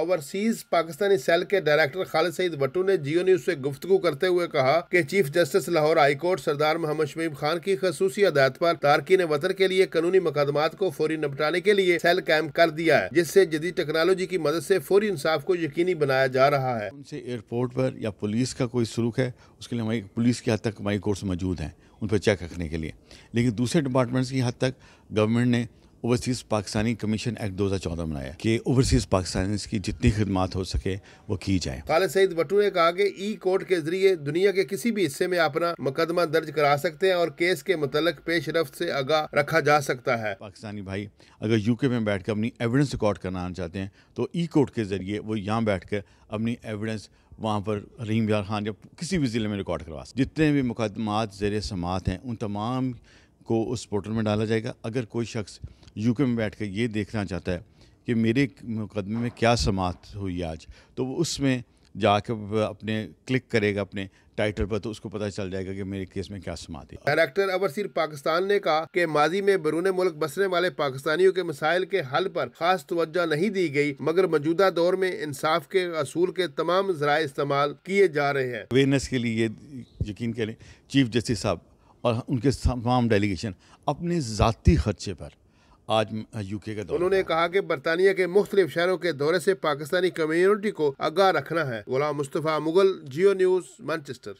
Overseas Pakistani cell کے director Khalid Saeed Wattoo نے Geo news سے گفتگو کرتے ہوئے کہا کہ chief justice Lahore high court Sardar Muhammad شمیب Khan کی خصوصی ہدایت پر تارکین وطن کے لیے قانونی مقدمات کو فوری نپٹانے کے لیے سیل قائم کر دیا ہے، جس سے جدید ٹیکنالوجی کی مدد سے فوری انصاف کو یقینی بنایا جا رہا ہے۔ ان سے ایئرپورٹ پر یا پولیس کا کوئی سلوک ہے، اس کے لیے ہماری پولیس کی حد تک ہماری کورس موجود ہیں، ان پہ چیک رکھنے کے لیے۔ لیکن دوسرے ڈپارٹمنٹس کی حد تک گورنمنٹ نے اوورسیز پاکستانی کمیشن ایکٹ دو ہزار چودہ بنایا کہ اوورسیز پاکستانی کی جتنی خدمات ہو سکے وہ کی جائے خالد سعید وٹو نے کہا کہ ای کورٹ کے ذریعے دنیا کے کسی بھی حصے میں اپنا مقدمہ درج کرا سکتے ہیں اور کیس کے متعلق پیش رفت سے آگاہ رکھا جا سکتا ہے۔ پاکستانی بھائی اگر یو کے میں بیٹھ کر اپنی ایویڈنس ریکارڈ کرنا چاہتے ہیں تو ای کورٹ کے ذریعے وہ یہاں بیٹھ کر اپنی ایویڈنس وہاں پر رحیم یار خان یا کسی بھی ضلع میں ریکارڈ کروا سکتے جتنے بھی مقدمات زیر سماعت ہیں ان تمام کو اس پورٹل میں ڈالا جائے گا۔ اگر کوئی شخص یو کے میں بیٹھ کر یہ دیکھنا چاہتا ہے کہ میرے مقدمے میں کیا سماعت ہوئی آج تو وہ اس میں جا کے اپنے کلک کرے گا اپنے ٹائٹل پر تو اس کو پتہ چل جائے گا کہ میرے کیس میں کیا سماعت ہے۔ ڈائریکٹر ابرسیر پاکستان نے کہا کہ ماضی میں بیرون ملک بسنے والے پاکستانیوں کے مسائل کے حل پر خاص توجہ نہیں دی گئی مگر موجودہ دور میں انصاف کے اصول کے تمام ذرائع استعمال کیے جا رہے ہیں۔ اویئرنیس کے لیے یہ یقین کریں چیف جسٹس صاحب اور ان کے تمام ڈیلیگیشن اپنے ذاتی خرچے پر آج یو کے کا دورہ انہوں نے کہا کہ برطانیہ کے مختلف شہروں کے دورے سے پاکستانی کمیونٹی کو آگاہ رکھنا ہے۔ Ghulam Mustafa Mughal Geo News Manchester